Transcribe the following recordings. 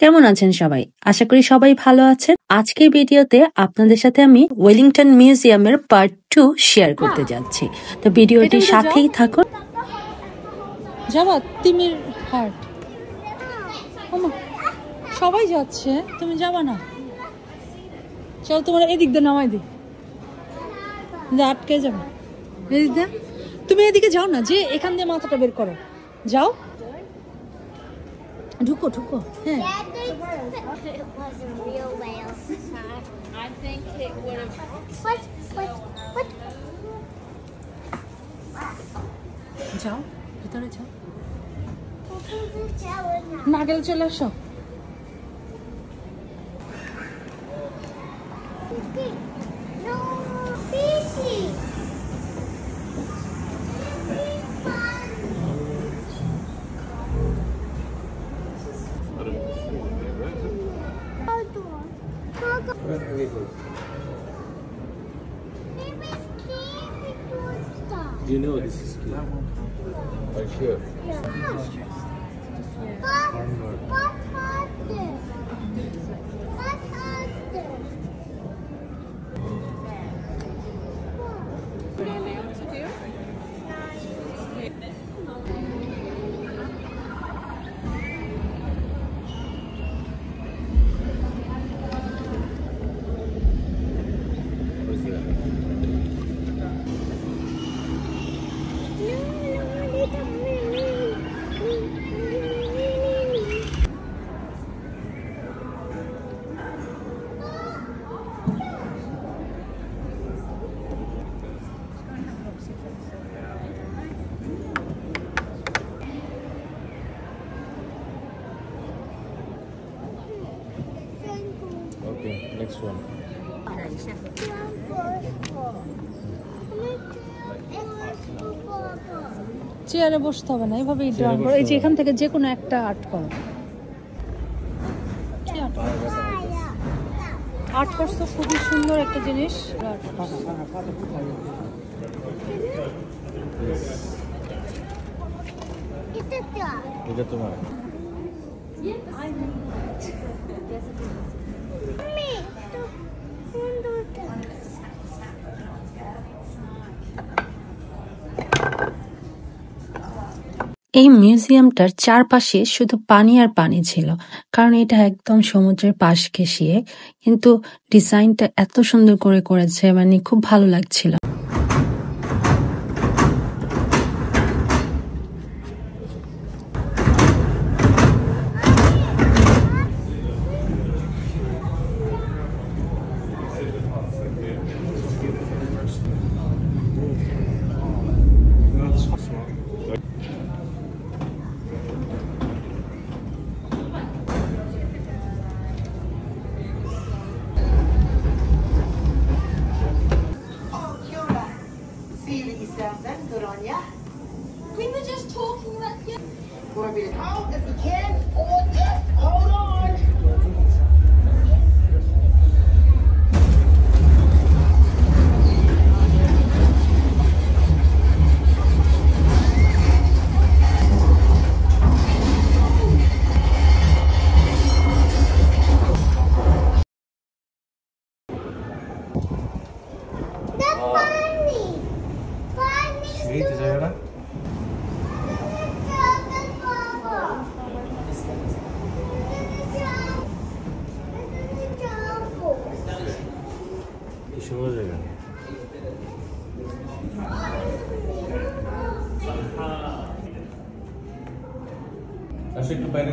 কেমন আছেন সবাই? আশা করি সবাই ভালো আছেন। আজকের ভিডিওতে আপনাদের সাথে আমি ওয়েলিংটন মিউজিয়ামের পার্ট টু শেয়ার করতে যাচ্ছি। তো ভিডিওটির সাথেই থাকুন। যাবা তিমির ওমা, সবাই যাচ্ছে তুমি যাবা না? চল তোমার এদিক দিয়ে নামাই দি আটকে যাবে। এদিক দিয়ে? তুমি এদিকে যাও না যে এখান দিয়ে মাথাটা বের করো। যাও। ঢুকো ঢুকো হ্যাঁ। যাও ভিতরে যাও। নাগেল চলে আস। You know this is cute. Are you sure? Yeah. What, what are this? What are this? Next one. চেয়ারে বসতে হবে না এইভাবেই চেয়ারে ড্রয়িং করো। এই যে এখান থেকে যে কোনো একটা আর্ট করো। আর্ট করছ খুবই সুন্দর একটা জিনিস। এটা তোমার। এই মিউজিয়ামটার চারপাশে শুধু পানি আর পানি ছিল, কারণ এটা একদম সমুদ্রের পাশ ঘেঁষিয়ে, কিন্তু ডিজাইনটা এত সুন্দর করে করেছে মানে খুব ভালো লাগছিল। কি সুন্দর জায়গা আসো একটু বাইরে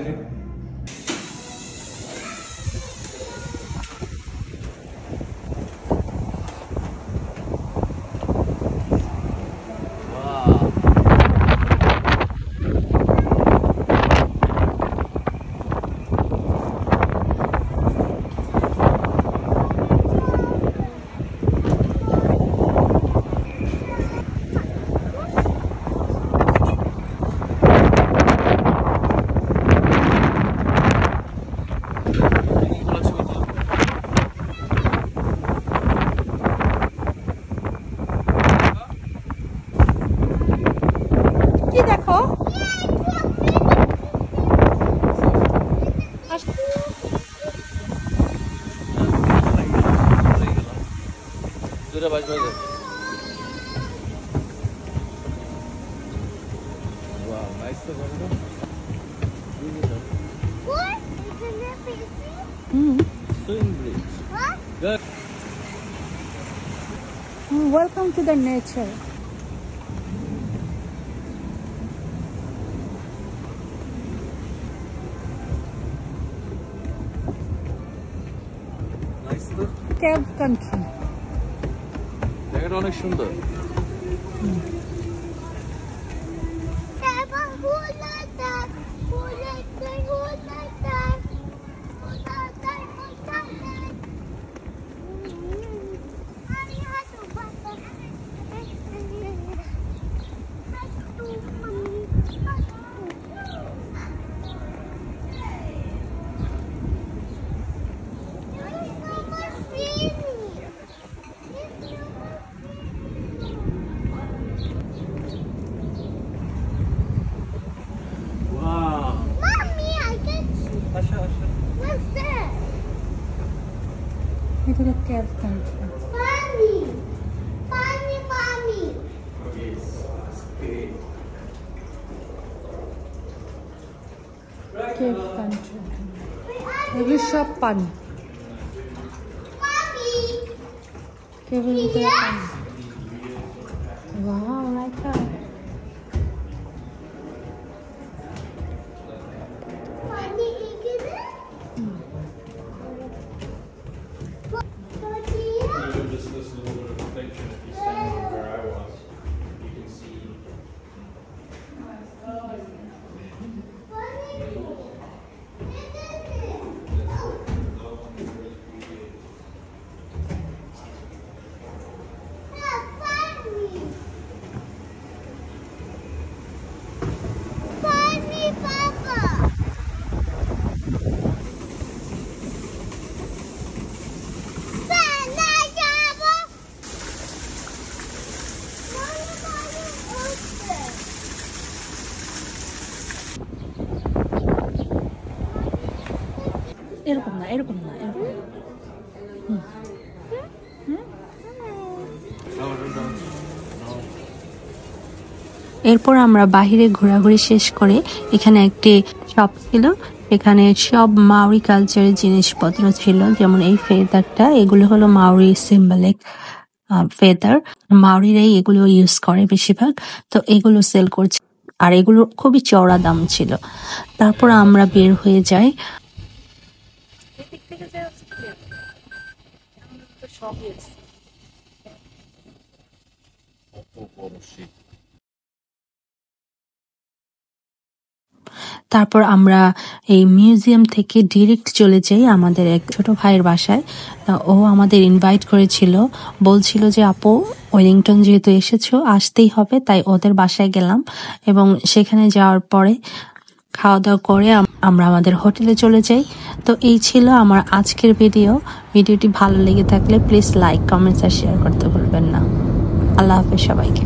What? Isn't that busy? Hmm Swing bridge. What? Good. Welcome to the nature Nice তো ক্যাব কান্ট্রি জায়গাটা অনেক সুন্দর Peppa, Ele não quer tanto. Pani! Pani, Pani! Cave country. Every shop pan. Pani! Cave country. এরকম না. এরপর আমরা বাহিরে ঘোরাঘুরি শেষ করে এখানে একটি শপ ছিল। এখানে সব মাউরি কালচারের জিনিসপত্র ছিল, যেমন এই ফেদারটা এগুলো হলো মাউরি সিম্বলিক ফেদার মাউরিরাই এগুলো ইউজ করে বেশিরভাগ। তো এগুলো সেল করছে। আর এগুলো খুবই চড়া দাম ছিল। তারপর আমরা বের হয়ে যাই তারপর আমরা এই মিউজিয়াম থেকে ডিরেক্ট চলে যাই আমাদের এক ছোট ভাইয়ের বাসায়। ও আমাদের ইনভাইট করেছিল। বলছিল যে, আপু, ওয়েলিংটন যেহেতু এসেছ, আসতেই হবে, তাই ওদের বাসায় গেলাম। এবং সেখানে যাওয়ার পরে খাওয়া দাওয়া করে আমরা আমাদের হোটেলে চলে যাই। তো এই ছিল আমার আজকের ভিডিও ভিডিওটি ভালো লেগে থাকলে প্লিজ লাইক কমেন্টস আর শেয়ার করতে ভুলবেন না। আল্লাহ হাফেজ সবাইকে।